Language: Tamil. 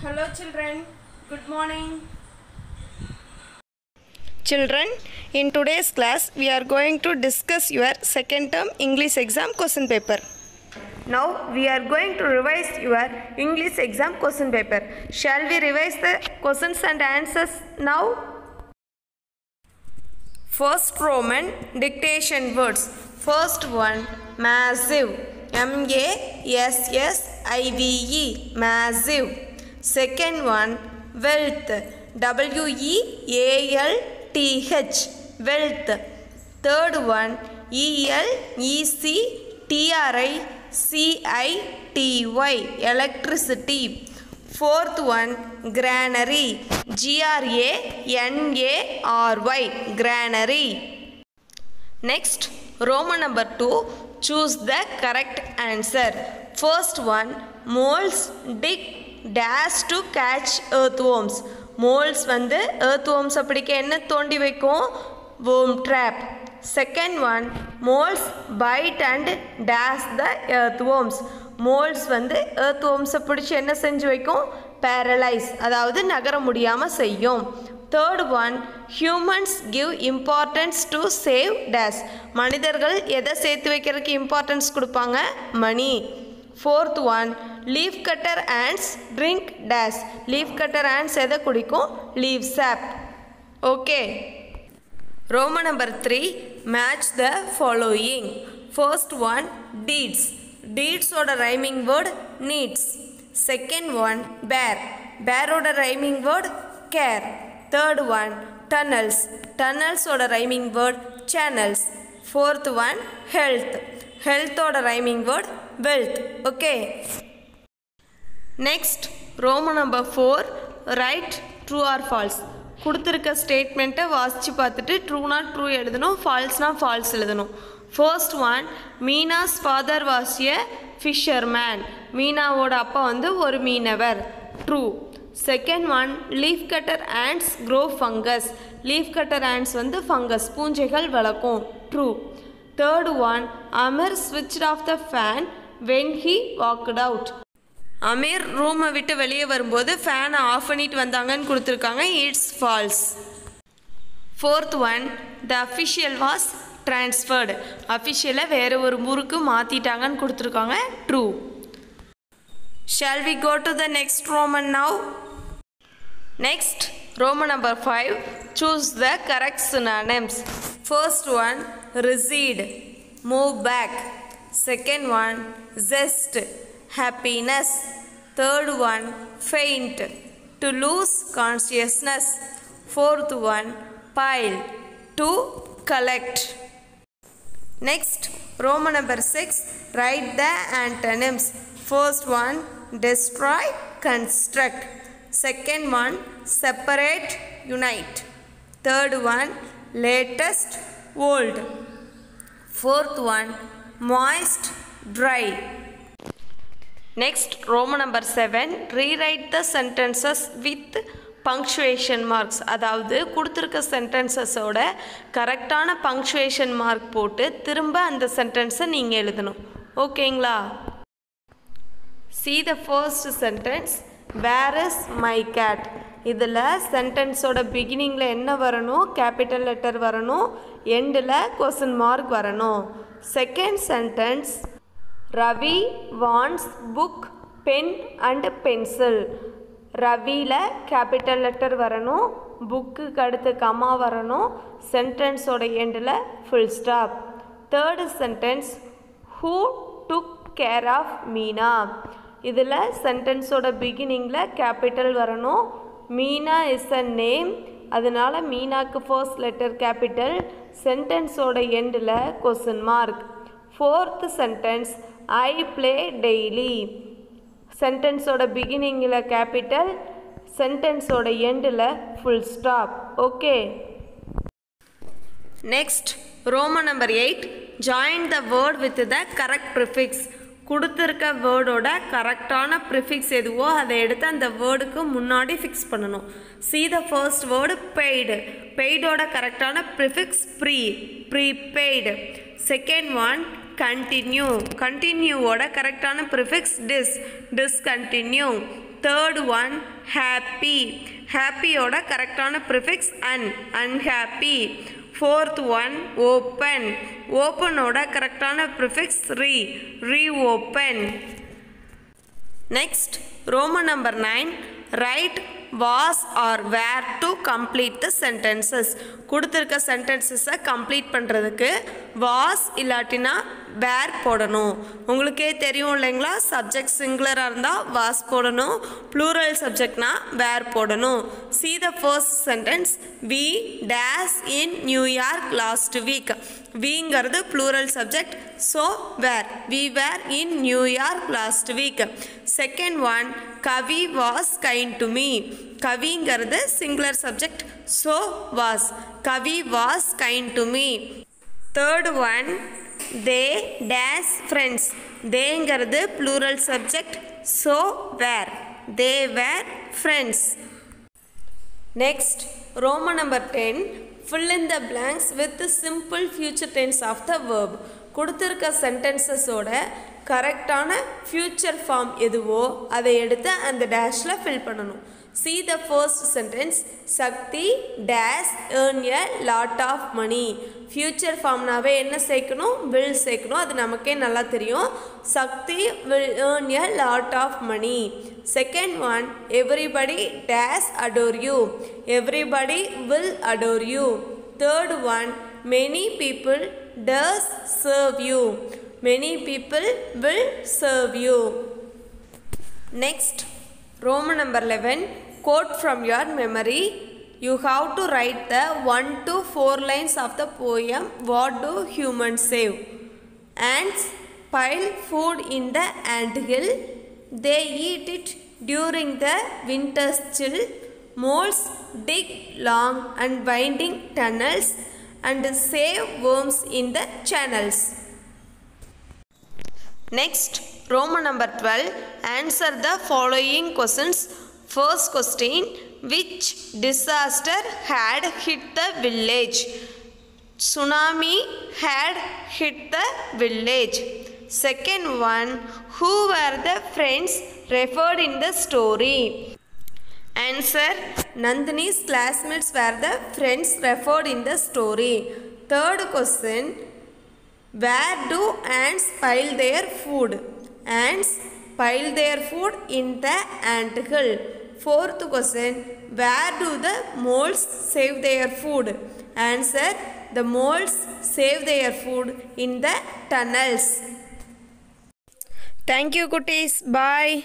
Hello children, good morning. Children, in today's class, we are going to discuss your second term English exam question paper. Now, we are going to revise your English exam question paper. Shall we revise the questions and answers now? First Roman dictation words. First one, massive. M A S S I V E, massive. Second one, wealth. W E A L T H, wealth. Third one, E L E C T R I C I T Y, electricity. Fourth one, granary. G R A N A R Y, granary. Next, Roman number 2, choose the correct answer. First one moles dig dig to catch earth worms moles வந்து ஏர்த் ஓம்ஸை பிடிக்க என்ன தோண்டி வைக்கும் worm trap second one moles bite and dash the earth worms moles வந்து ஏர்த் ஓம்ஸை பிடிச்சி என்ன செஞ்சு வைக்கும் பேரலைஸ் அதாவது நகர முடியாமல் செய்யும் third one humans give importance to save dash மனிதர்கள் எதை சேர்த்து வைக்கிறதுக்கு இம்பார்ட்டன்ஸ் கொடுப்பாங்க money fourth one leaf cutter ants drink dash leaf cutter ants எதை குடிக்கும்? Leaf sap okay Roman number three match the following first one deeds டீட்ஸோட rhyming word needs second one bear பேரோட rhyming word care third one tunnels டன்னல்ஸோட rhyming word channels fourth one health ஹெல்த்தோட rhyming word wealth. Okay. Next Roman number four write true or false கொடுத்துருக்க ஸ்டேட்மெண்ட்டை வாசித்து பார்த்துட்டு ட்ரூனா ட்ரூ எழுதணும் ஃபால்ஸ்னால் ஃபால்ஸ் எழுதணும். First one Meena's father was a fisherman மீனாவோட அப்பா வந்து ஒரு மீனவர். True second one leaf cutter ants grow fungus leaf cutter ants வந்து ஃபங்கஸ் பூஞ்சைகள் வளர்க்கும். ட்ரூ தேர்ட் ஒன் அமர் ஸ்விட்ச் off the fan when he walked out Amir ரூமை விட்டு வெளியே வரும்போது ஃபேனை ஆஃப் பண்ணிட்டு வந்தாங்கன்னு கொடுத்துருக்காங்க. It's false fourth one the official was transferred அஃபிஷியலை வேறு ஒரு ஊருக்கு மாற்றிட்டாங்கன்னு கொடுத்துருக்காங்க. True shall we go to the next Roman now next Roman number five choose the correct synonyms. First one receipt move back Second one, zest, happiness. Third one, faint, to lose consciousness. Fourth one, pile, to collect. Next, Roman number 6, write the antonyms. First one, destroy, construct. Second one, separate, unite. Third one, latest, old. Fourth one, moist dry. Next, Roman number 7, rewrite the sentences with punctuation marks அதாவது கொடுத்துருக்க சென்டென்சஸோட கரெக்டான பங்க்சுவேஷன் மார்க் போட்டு திரும்ப அந்த சென்டென்ஸை நீங்கள் எழுதணும். ஓகேங்களா see the first sentence where is my cat இதில் சென்டென்ஸோட பிகினிங்கில் என்ன வரணும்? கேபிட்டல் லெட்டர் வரணும். எண்டில் கொஸ்டின் மார்க் வரணும். Second sentence Ravi wants book pen and pencil ரவியில் capital letter வரணும் புக்குக்கு அடுத்து கம்மா வரணும் சென்டென்ஸோட எண்டில் full stop third sentence who took care of Meena இதில் சென்டென்ஸோட பிகினிங்கில் கேபிட்டல் வரணும். மீனா இஸ் அ நேம் அதனால் மீனாக்கு ஃபர்ஸ்ட் லெட்டர் கேபிட்டல் சென்டென்ஸோட எண்டில் question mark fourth sentence I play daily சென்டென்ஸோட பிகினிங்கில் கேபிட்டல் சென்டென்ஸோட எண்டில் full stop okay next Roman number eight join the word with the correct prefix கொடுத்துருக்க வேர்டோட கரெக்டான ப்ரிஃபிக்ஸ் எதுவோ அதை எடுத்து அந்த வேர்டுக்கு முன்னாடி ஃபிக்ஸ் பண்ணணும். See the first word paid பெய்டோட கரெக்டான prefix pre prepaid second one continue கண்டினியூவோட கரெக்டான prefix dis discontinue third one happy ஹாப்பியோட கரெக்டான prefix un unhappy fourth one open ஓப்பனோட கரெக்டான prefix re re open next Roman number nine write was are were to complete the sentences கொடுத்துருக்க சென்டென்சஸை கம்ப்ளீட் பண்ணுறதுக்கு வாஸ் இல்லாட்டினா வேர் போடணும். உங்களுக்கே தெரியும் இல்லைங்களா? சப்ஜெக்ட் சிங்குலராக இருந்தால் வாஸ் போடணும். ப்ளூரல் சப்ஜெக்ட்னா வேர் போடணும். See the first sentence we days in New York last week விங்கிறது plural subject so were we were in New York last week second one Kavi was kind to me கவிங்கிறது singular subject so was Kavi was kind to me third one they days friends தேங்கிறது plural subject so were they were friends next ரோம number ten fill in the blanks with simple future tense of the verb கொடுத்துருக்க சென்டென்சஸோட கரெக்டான ஃப்யூச்சர் ஃபார்ம் எதுவோ அதை எடுத்து அந்த டேஷில் ஃபில் பண்ணணும். See the first sentence Shakti dash earn a lot of money future ஃபார்ம்னாவே என்ன சேர்க்கணும்? வில் சேர்க்கணும். அது நமக்கே நல்லா தெரியும். Shakti will earn a lot of money second one everybody dash adore you everybody will adore you third one many people dash serve you many people will serve you. Next, Roman number 11, quote from your memory. You have to write the 1 to 4 lines of the poem What Do Humans Save? Ants pile food in the ant hill. They eat it during the winter's chill. Moles dig long and winding tunnels and save worms in the channels next roman number 12 answer the following questions First question Which disaster had hit the village? Tsunami had hit the village. Second one Who were the friends referred in the story? Answer Nandini's classmates were the friends referred in the story. Third question Where do ants pile their food? Ants pile their food in the ant hill. Fourth question Where do the moles save their food? Answer The moles save their food in the tunnels. Thank you, Kutis. Bye.